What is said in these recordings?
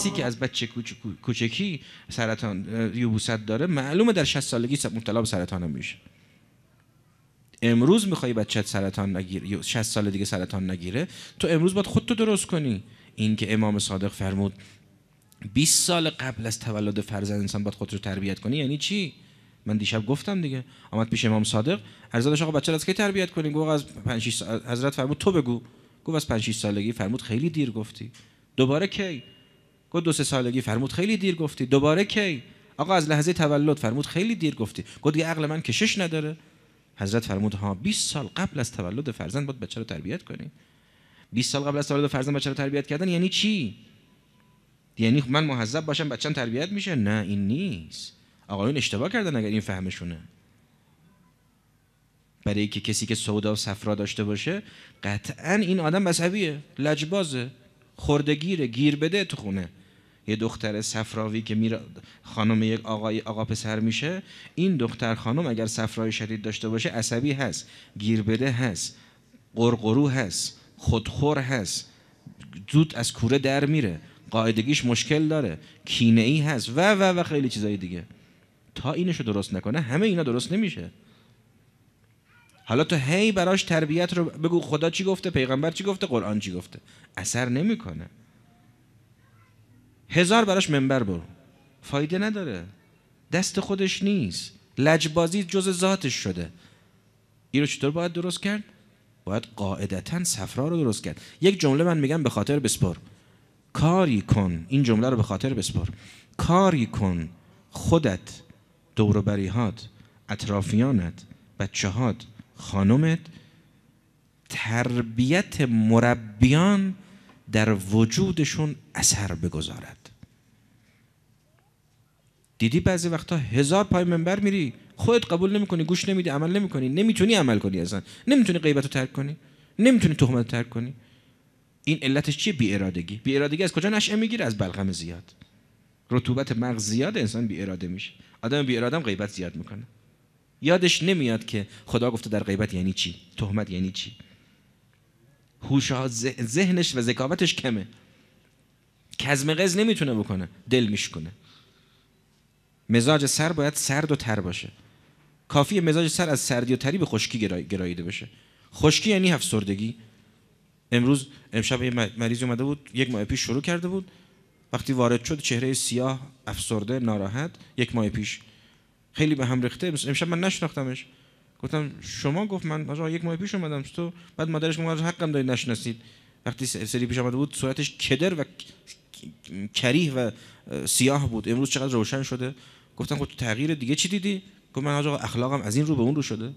کسی که از بچه کوچکی سرطان یبوست داره معلومه در 60 سالگی مبتلا به سرطان میشه. امروز می‌خوای بچت سرطان نگیره 60 سال دیگه سرطان نگیره تو امروز باید خودتو درست کنی. این که امام صادق فرمود 20 سال قبل از تولد فرزند انسان باید خودت رو تربیت کنی. یعنی چی؟ من دیشب گفتم دیگه. آمد پیش امام صادق عرض آقا بچه از کی تربیت کنیم گفت از 5 6 حضرت فرمود تو بگو. گفت از 5 6 سالگی. فرمود خیلی دیر گفتی. دوباره کی؟ گفت دو سه سالگی فرمود. خیلی دیر گفتی. دوباره کی؟ آقا از لحظه تولد فرمود. خیلی دیر گفتی. گفت دیگه عقل من کشش نداره. حضرت فرمود ها 20 سال قبل از تولد فرزند باید بچه رو تربیت کنی. 20 سال قبل از تولد فرزند بچه رو تربیت کردن یعنی چی؟ یعنی من محذب باشم بچم تربیت میشه؟ نه این نیست. آقایون اشتباه کردن اگر این فهمشونه. برای که کسی که سودا و صفرا داشته باشه قطعا این آدم مذهبیه. لجبازه. خردگیره گیر بده تو خونه. یه دختر صفراوی که میره خانم یک آقای آقا پسر میشه این دختر خانم اگر صفرای شدید داشته باشه عصبی هست گیر بده هست قرقرو هست خودخور هست زود از کوره در میره قاعدگیش مشکل داره کینه ای هست و و و خیلی چیزای دیگه. تا اینشو درست نکنه همه اینا درست نمیشه. حالا تو هی براش تربیت رو بگو خدا چی گفته پیغمبر چی گفته قرآن چی گفته؟ اثر نمی‌کنه. هزار براش منبر برو. فایده نداره. دست خودش نیست. لجبازی جز ذاتش شده. این چطور باید درست کرد؟ باید قاعدتا صفرا رو درست کرد. یک جمله من میگم به خاطر بسپر. کاری کن. این جمله رو به خاطر بسپر. کاری کن. خودت دوروبریهات اطرافیانت بچهات خانمت تربیت مربیان در وجودشون اثر بگذارد. دیدی بعضی وقتا هزار پای منبر میری خودت قبول نمی‌کنی گوش نمیدی عمل نمی‌کنی نمی‌تونی عمل کنی اصلا نمی‌تونی غیبت رو ترک کنی نمی‌تونی تهمت ترک کنی. این علتش چیه؟ بی ارادگی بی ارادگی از کجا نشأه می‌گیره؟ از بلغم زیاد. رطوبت مغز زیاد انسان بی اراده میشه. آدم بی اراده غیبت زیاد می‌کنه. یادش نمیاد که خدا گفته در غیبت یعنی چی؟ تهمت یعنی چی؟ هوش ذهنش و ذکاوتش کمه. کزم قز نمی‌تونه بکنه. دل میشکنه مزاج سر باید سرد و تر باشه. کافی مزاج سر از سردی و تری به خشکی گراییده بشه. خشکی یعنی افسردگی. امروز امشب یه مریضی اومده بود یک ماه پیش شروع کرده بود. وقتی وارد شد چهره سیاه افسرده ناراحت یک ماه پیش. خیلی به هم ریخته. امشب من نشناختمش. گفتم شما گفت من آقا یک ماه پیش اومدم تو بعد مادرش گفت حقم دارید نشناسید. وقتی سری پیش آمده بود صورتش کدر و کریه و سیاه بود. امروز چقدر روشن شده. گفتم خب تو تغییر دیگه چی دیدی؟ گفت من آقا اخلاقم از این رو به اون رو شده.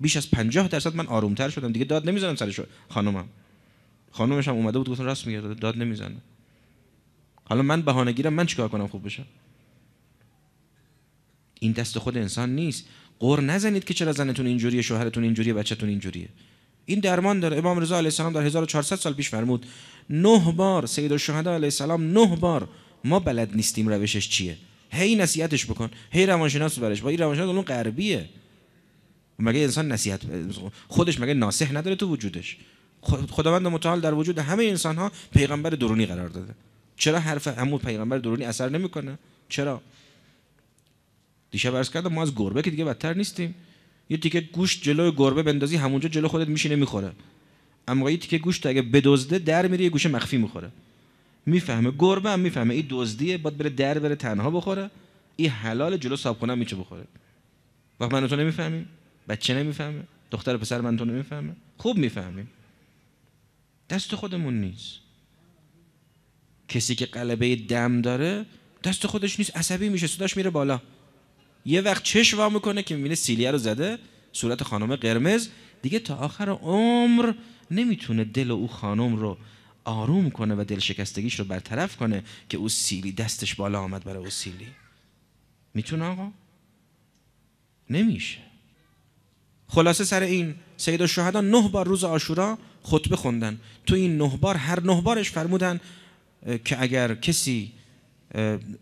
بیش از 50 درصد من آرومتر شدم. دیگه داد نمی‌زنم سرش خانومم. خانومش هم اومده بود گفتم راست میگه داد نمی‌زنه. حالا من بهانه گیرم من چیکار کنم خوب بشم این دست خود انسان نیست. قر نزنید که چرا زنتون اینجوریه شوهرتون اینجوریه بچهتون اینجوریه. این درمان داره. امام رضا علیه السلام در 1400 سال پیش فرمود نه بار سید الشهدا علیه السلام نه بار ما بلد نیستیم روشش چیه؟ هی نصیحتش بکن هی روانشناس برش. با این روانشناس اون غربیه. مگه انسان نصیحت خودش مگه ناصح نداره تو وجودش؟ خداوند متعال در وجود همه انسان ها پیغمبر درونی قرار داده. چرا حرف همون پیغمبر درونی اثر نمی‌کنه؟ چرا؟ دیشب عرض کردم ما از گربه که دیگه بدتر نیستیم. یه تیکه گوشت جلوی گربه بندازی همونجا جلو خودت میشینه می‌خوره اما یه تیکه گوشت اگه بدزده در میره یه گوشه مخفی می‌خوره. می‌فهمه گربه هم می‌فهمه. این دزدیه باید بره در بره تنها بخوره. این حلال جلو صابخونه میچه بخوره. وقت من تو نمی‌فهمیم؟ بچه نمی‌فهمه؟ دختر پسر من تو نمی‌فهمه؟ خوب می‌فهمیم. دست خودمون نیست. کسی که قلبه دم داره دست خودش نیست. عصبی میشه صداش میره بالا. یه وقت چش وا می‌کنه که می‌بینه سیلیه رو زده صورت خانم قرمز. دیگه تا آخر عمر نمی‌تونه دل او خانم رو آروم کنه و دل شکستگیش رو برطرف کنه که او سیلی دستش بالا آمد برای او سیلی. می‌تونه آقا؟ نمیشه. خلاصه سر این سید الشهدا نه بار روز آشورا خطبه خوندن. تو این نه بار هر نه بارش فرمودن که اگر کسی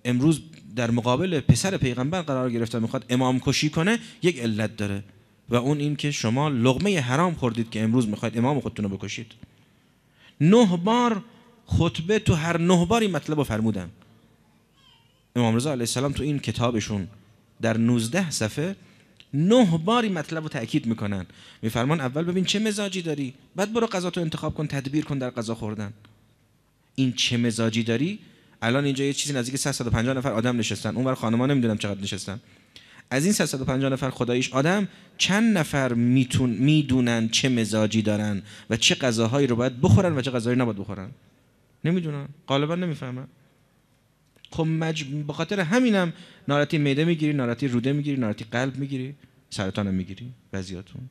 امروز در مقابل پسر پیغمبر قرار گرفته می‌خواد امام کشی کنه یک علت داره. و اون این که شما لغمه حرام خوردید که امروز می‌خواید امام خودتون رو بکشید. نه بار خطبه تو هر نه باری مطلب رو فرمودن. امام رضا علیه السلام تو این کتابشون در 19 صفحه نه باری مطلب رو تاکید می‌کنن. میفرمان اول ببین چه مزاجی داری بعد برو غذا تو انتخاب کن تدبیر کن در غذا خوردن. این چه مزاجی داری؟ الان اینجا یه چیزی نزدیک 350 نفر آدم نشستن. اونور خانما نمی‌دونم چقدر نشستن. از این 350 نفر خداییش آدم چند نفر میتون می‌دونن چه مزاجی دارن و چه غذاهایی رو باید بخورن و چه غذاهایی نباید بخورن؟ نمی‌دونن. غالبا نمی‌فهمن. خب مج... به خاطر همینم ناراحتی معده می‌گیری ناراحتی روده می‌گیری ناراحتی قلب می‌گیری سرطان می‌گیری بعضیاتون